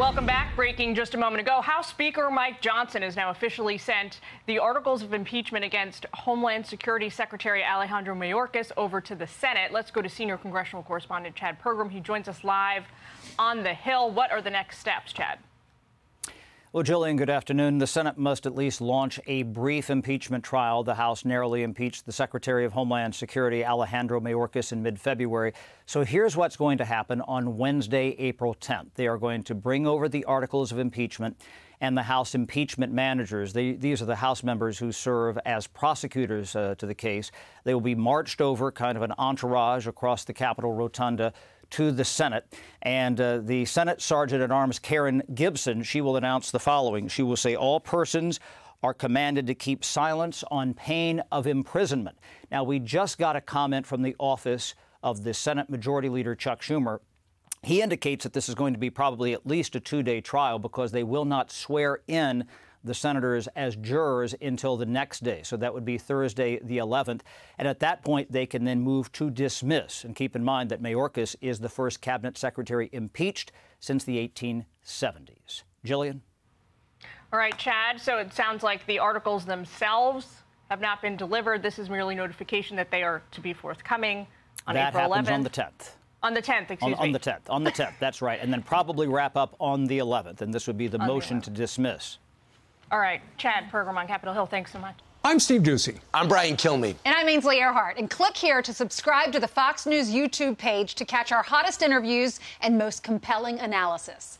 Welcome back. Breaking just a moment ago, House Speaker Mike Johnson has now officially sent the articles of impeachment against Homeland Security Secretary Alejandro Mayorkas over to the Senate. Let's go to senior congressional correspondent Chad Pergram. He joins us live on the Hill. What are the next steps, Chad? Well, Jillian, good afternoon. The Senate must at least launch a brief impeachment trial. The House narrowly impeached the Secretary of Homeland Security, Alejandro Mayorkas, in mid February. So here's what's going to happen on Wednesday, April 10th. They are going to bring over the articles of impeachment and the House impeachment managers. They, these are the House members who serve as prosecutors uh, to the case. They will be marched over, kind of an entourage across the Capitol Rotunda to the Senate. And uh, the Senate Sergeant at Arms Karen Gibson, she will announce the following. She will say, All persons are commanded to keep silence on pain of imprisonment. Now, we just got a comment from the office of the Senate Majority Leader Chuck Schumer. He indicates that this is going to be probably at least a two day trial because they will not swear in the senators as jurors until the next day. So that would be Thursday, the 11th. And at that point, they can then move to dismiss. And keep in mind that Mayorkas is the first cabinet secretary impeached since the 1870s. Jillian? All right, Chad. So it sounds like the articles themselves have not been delivered. This is merely notification that they are to be forthcoming on that April 11th. That happens on the 10th. On the 10th, excuse on, me. On the 10th. On the 10th. That's right. And then probably wrap up on the 11th. And this would be the On motion 11th. to dismiss. All right, Chad Pergram on Capitol Hill. Thanks so much. I'm Steve Doocy. I'm Brian Kilmeade. And I'm Ainsley Earhardt. And click here to subscribe to the Fox News YouTube page to catch our hottest interviews and most compelling analysis.